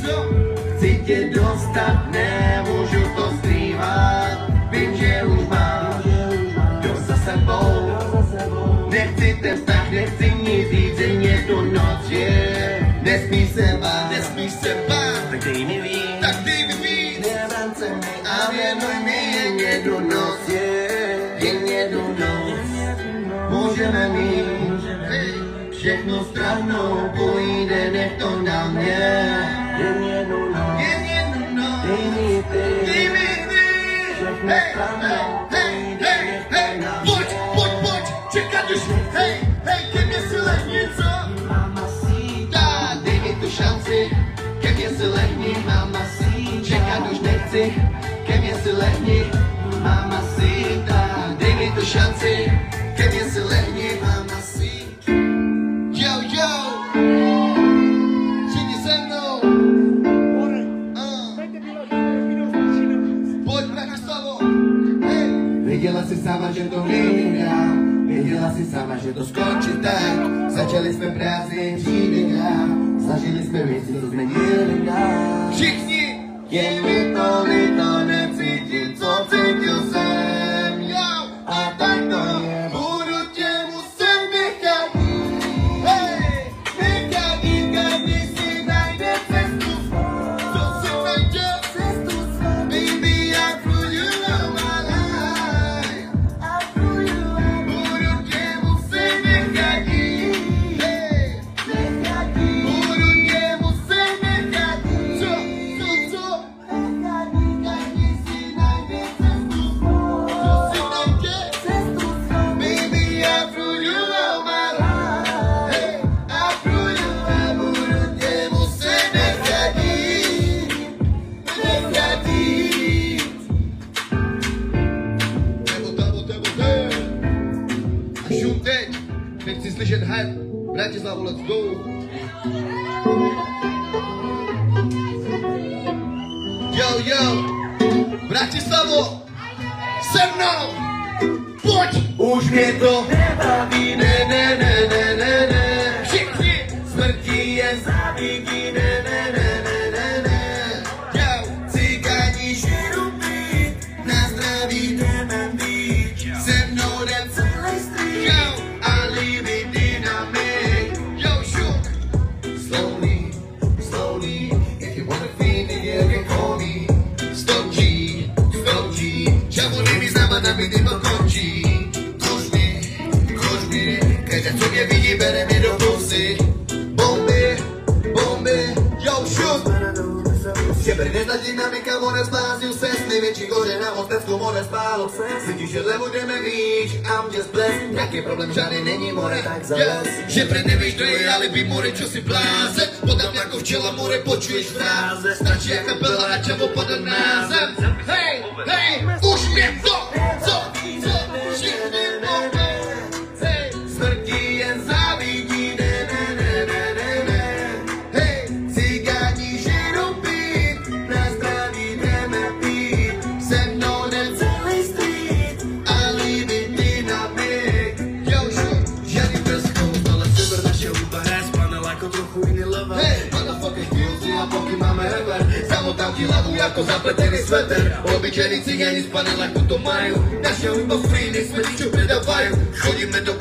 Co? Chci tě dostat, nemůžu to skrývat. Vím, že už mám, to za sebou. Nechci ten vztah, nechci nic říct, jen jednu noc, je. Nesmí se bát, nesmí se bát. Tak dej mi víc, tak dej mi víc. Nevrance mi a věnuj mi jen jednu noc, je. Jen jednu noc. Můžeme mít všechno stranou, půjde, nech to na mě. Pojď, pojď, pojď, čekat už, hej, hej, ke mně si lehni, co? Mamacita, dej mi tu šanci, ke mně si lehni, mamacita. Čekat už nechci, ke mně si lehni, mamacita. Dej mi tu šanci, sama, že to nejde dál. Věděla si sama, že to skončí tak. Začali jsme prázdně dříve dál. Zažili jsme věci, co jsme nechci slyšet hype, Bratislavu, let's go. Yo, yo, Bratislavo, se mnou, pojď! Už mě to nebaví, ne, ne, ne, mě vidí, bere mě do pusy. Bomby, bomby, yo, šuk. Siempre en esta dinámica amor espacio se. S největší goře na Mostecku more spálo se Vidíš, že levo jdeme výš, I'm just blessed. Jaký problém žádný není more, tak zales Že pre nevíš, kdo je alibi more, čo si blázen Podám jako včela more, počuješ fráze. Stačí jak kapela a čavo padá na zem Hej, hej, už mě to, co, poky máme rever. Zamotám ti hlavu jako zapletený sveter. Obyčejný cigáni z paneláku to mají. Naše hudba free, nejsme tí, čo predávajú. Chodíme do